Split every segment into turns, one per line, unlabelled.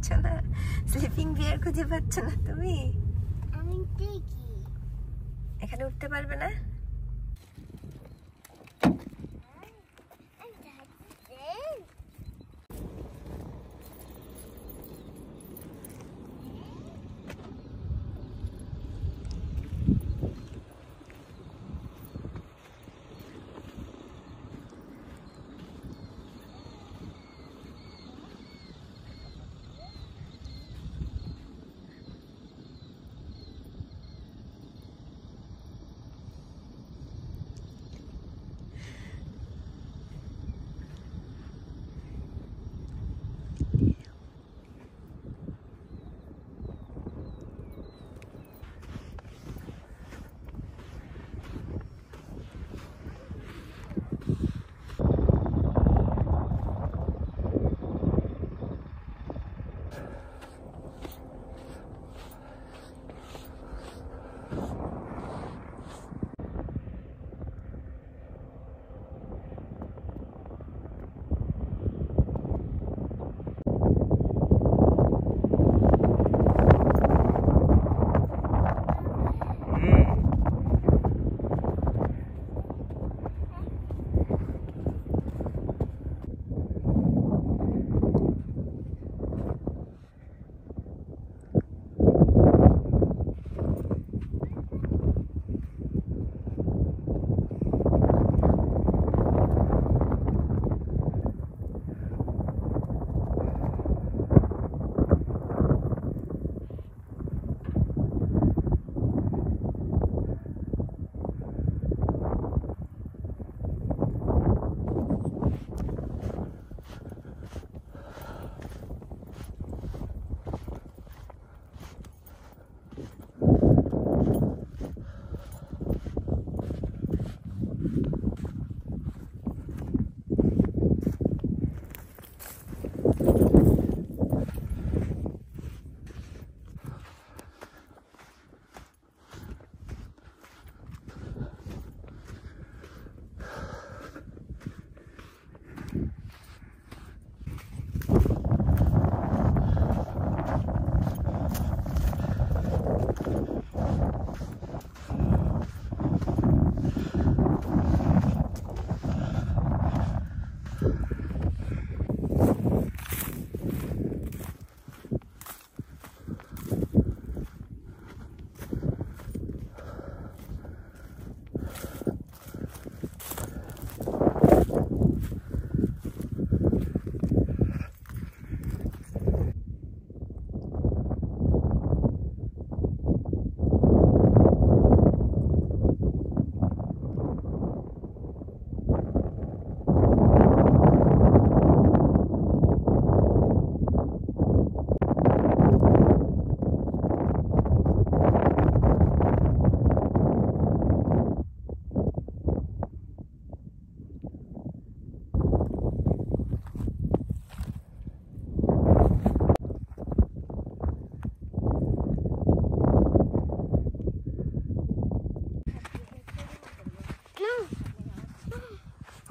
পাচ্ছ না
স্লিপিং বিয়ার খুঁজে পাচ্ছ না তুমি
আমি
এখানে উঠতে পারবে না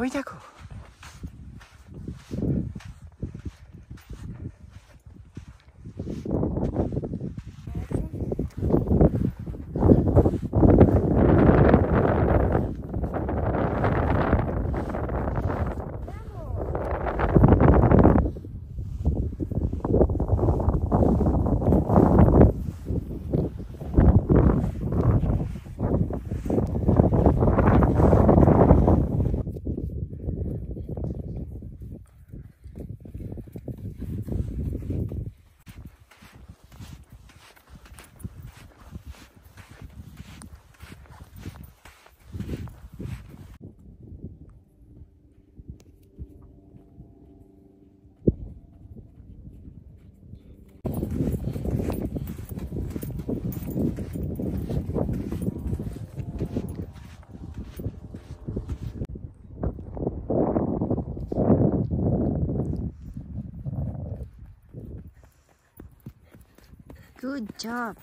おいだこ
Good job.